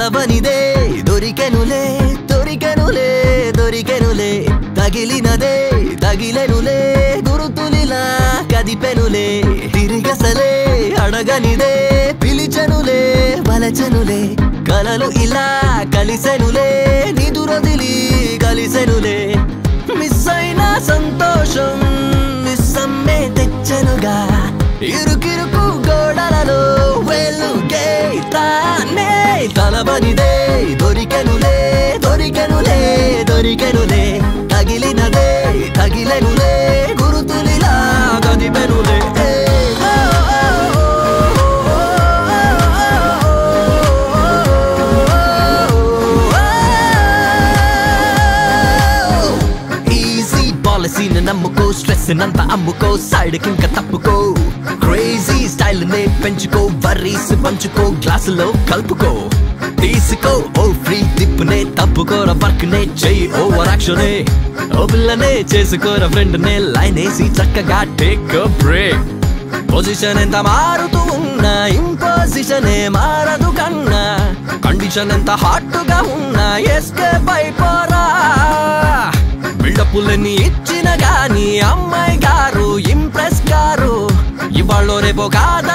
కలవనిదే దొరికెనులే దొరికెనులే దొరికెనులే తగిలినదే తగిలెనులే గురుతులిలా కదిపెనులే తిరిగసలే అడగనిదే పిలిచెనులే వలచెనులే కలలు ఇలా కలిసెనులే నిదురొదిలి కలిసెనులే మిస్ అయిన సంతోషం మిస్సమ్మే తెచ్చనుగా ఇరుకిరుకు దొరికెనులే దొరికెనులే దొరికెనులే. తగిలినదే తగిలెనులే గురుతులిలా గదిపెనులే. పాలసీని నమ్ముకో స్ట్రెస్ నంత అమ్ముకో సైడ్ కింక తప్పుకో. క్రేజీ స్టైల్ నే పెంచుకో వర్రీస్ పంచుకో గ్లాసులో కలుపుకో. తీసుకో ఓ ఫ్రీ టిప్పునే తప్పుకోర వర్క్ నే చెయ్యి ఓవర్ యాక్షనే ఓ పిల్లనే చేసుకోర ఫ్రెండ్ నే లైన్ వేసి చక్కగా టేక్ బ్రేక్ పొజిషన్ ఎంత మారుతూ ఉన్నా ఇంపోజిషన్ మారదు కన్నా. కండిషన్ ఎంత హాట్గా ఉన్నా ఎస్కేప్ అయిపోరా. బిల్డప్పులన్నీ ఇచ్చిన గాని అమ్మాయి గారు ఇంప్రెస్ గారు. ఇవాళ్ళు రేపో కాదు